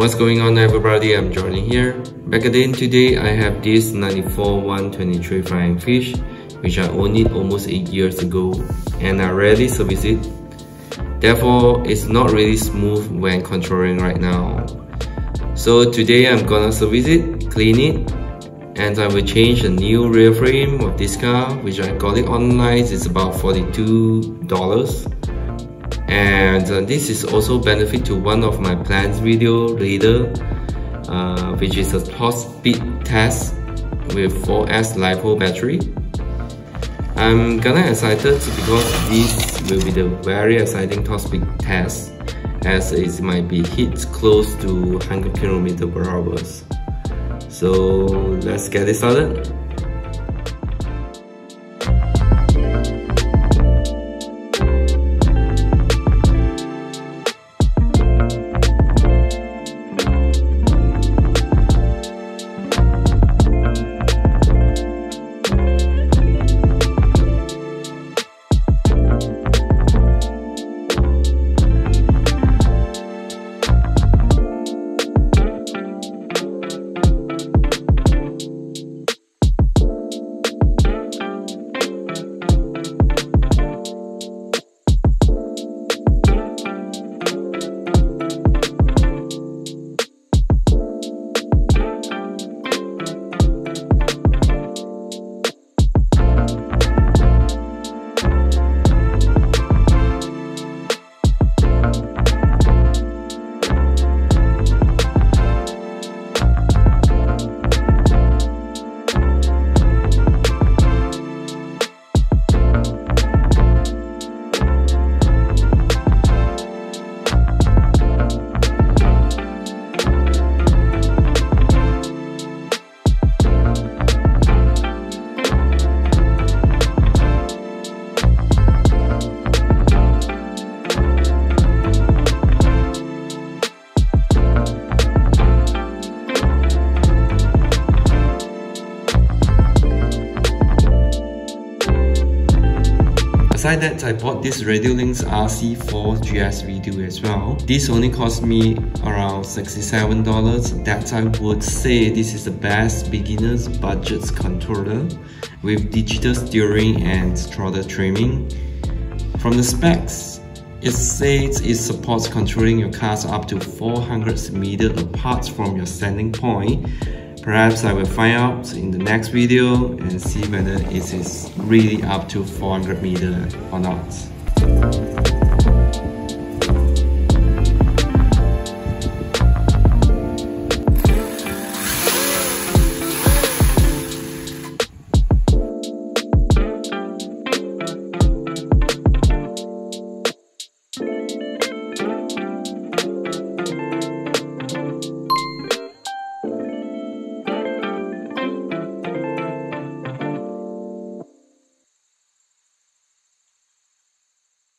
What's going on everybody, I'm Jordan here. Back again today, I have this 94 123 Flying Fish, which I owned it almost 8 years ago, and I rarely service it. Therefore, it's not really smooth when controlling right now. So today I'm gonna service it, clean it, and I will change the new rear frame of this car, which I got it online, it's about $42 and uh, this is also benefit to one of my plans video later uh, which is a top speed test with 4S LiPo battery. I'm gonna excited because this will be the very exciting top speed test as it might be hit close to 100 km per hour so let's get it started Aside that, I bought this Radiolink's RC4 GS Redo as well. This only cost me around $67. That I would say this is the best beginner's budget controller with digital steering and throttle trimming. From the specs, it says it supports controlling your cars up to 400 meters apart from your standing point Perhaps I will find out in the next video and see whether it is really up to 400 meter or not.